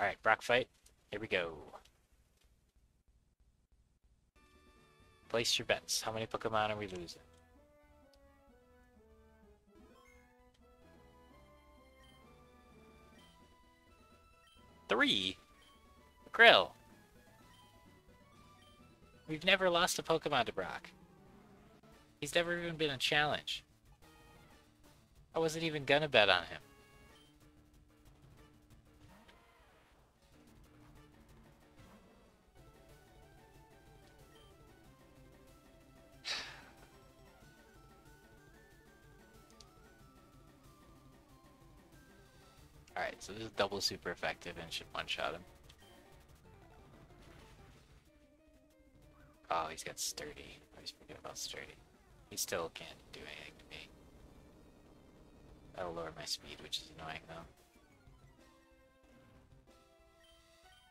Alright, Brock fight. Here we go. Place your bets. How many Pokemon are we losing? Three? Grill. We've never lost a Pokemon to Brock. He's never even been a challenge. I wasn't even gonna bet on him. Alright, so this is double super effective and should one-shot him. Oh, he's got sturdy. I always forget about sturdy. He still can't do anything to me. That'll lower my speed, which is annoying though.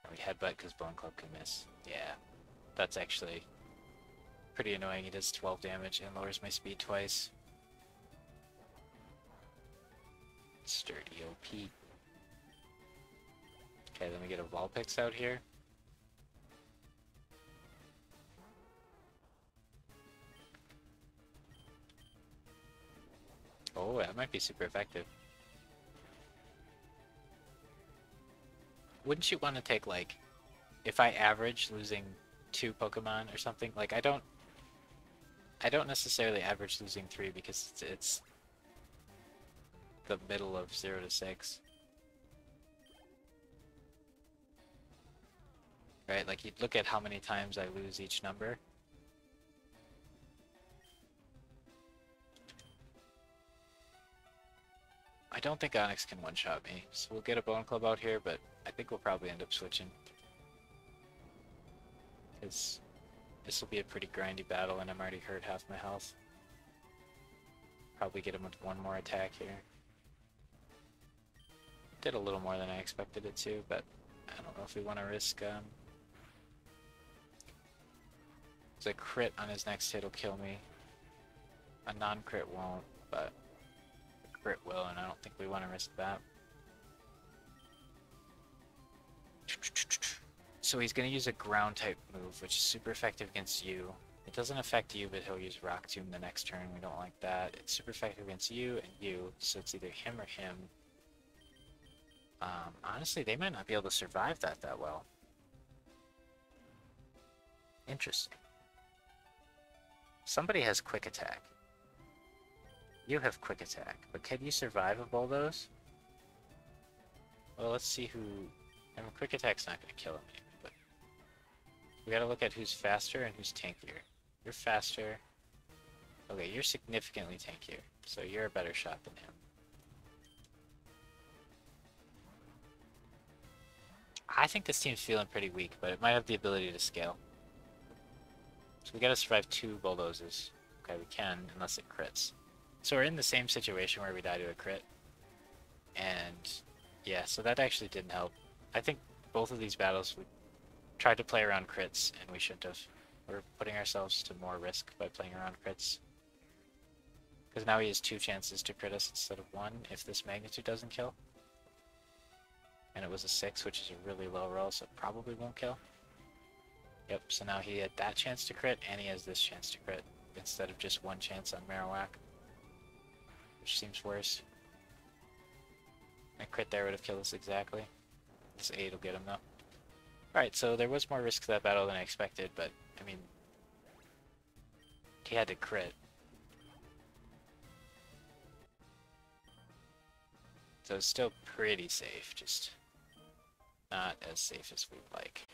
we headbutt because Bone Club can miss. Yeah, that's actually pretty annoying. He does 12 damage and lowers my speed twice. Sturdy OP. Okay, let me get a Vulpix out here. Oh, that might be super effective. Wouldn't you want to take, like, if I average losing two Pokemon or something, like, I don't, I don't necessarily average losing three because it's, it's the middle of 0 to 6. Right, like, you'd look at how many times I lose each number, I don't think Onix can one-shot me, so we'll get a Bone Club out here, but I think we'll probably end up switching. Because this will be a pretty grindy battle, and I'm already hurt half my health. Probably get him with one more attack here. Did a little more than I expected it to, but I don't know if we want to risk... Um, a crit on his next hit will kill me. A non-crit won't, but a crit will, and I don't think we want to risk that. So he's going to use a ground type move, which is super effective against you. It doesn't affect you, but he'll use Rock Tomb the next turn. We don't like that. It's super effective against you and you, so it's either him or him. Um, honestly, they might not be able to survive that that well. Interesting. Somebody has quick attack. You have quick attack, but can you survive a bulldoze? Well, let's see who... I mean, quick attack's not going to kill him anyway, but... We gotta look at who's faster and who's tankier. You're faster. Okay, you're significantly tankier, so you're a better shot than him. I think this team's feeling pretty weak, but it might have the ability to scale. So we gotta survive two bulldozers. Okay, we can, unless it crits. So we're in the same situation where we die to a crit. And yeah, so that actually didn't help. I think both of these battles we tried to play around crits and we shouldn't have. We're putting ourselves to more risk by playing around crits. Because now he has two chances to crit us instead of one if this magnitude doesn't kill. And it was a 6, which is a really low roll, so it probably won't kill. Yep, so now he had that chance to crit, and he has this chance to crit, instead of just one chance on Marowak which seems worse. A crit there would have killed us exactly. This 8 will get him though. Alright, so there was more risk to that battle than I expected, but, I mean... He had to crit. So it's still pretty safe, just not as safe as we'd like.